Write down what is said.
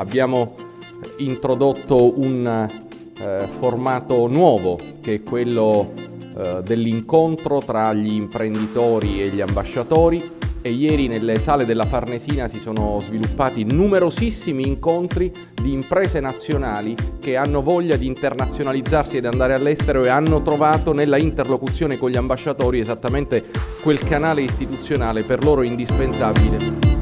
Abbiamo introdotto un eh, formato nuovo che è quello eh, dell'incontro tra gli imprenditori e gli ambasciatori. E ieri nelle sale della Farnesina si sono sviluppati numerosissimi incontri di imprese nazionali che hanno voglia di internazionalizzarsi ed andare all'estero e hanno trovato nella interlocuzione con gli ambasciatori esattamente quel canale istituzionale per loro indispensabile.